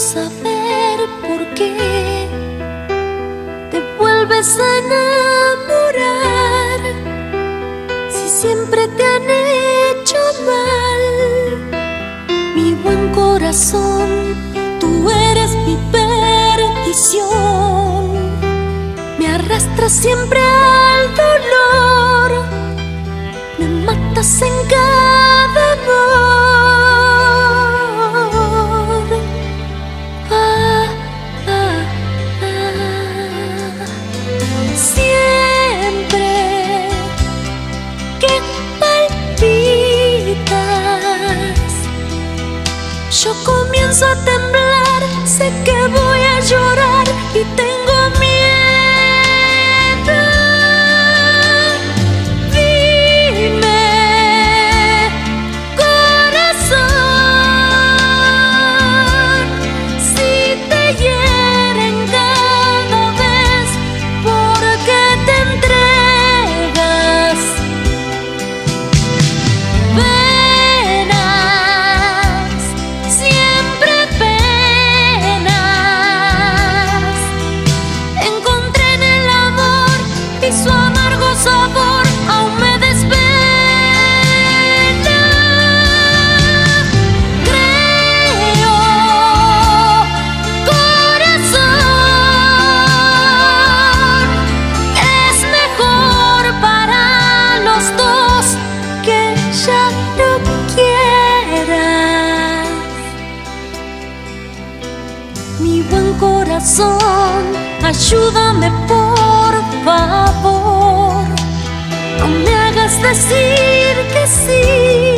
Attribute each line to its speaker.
Speaker 1: saber por qué te vuelves a enamorar si siempre te han hecho mal. Mi buen corazón, tú eres mi perdición. Me arrastras siempre al dolor, me matas en yo comienzo a temblar, sé que voy a llorar ayúdame por favor. No me hagas decir que sí,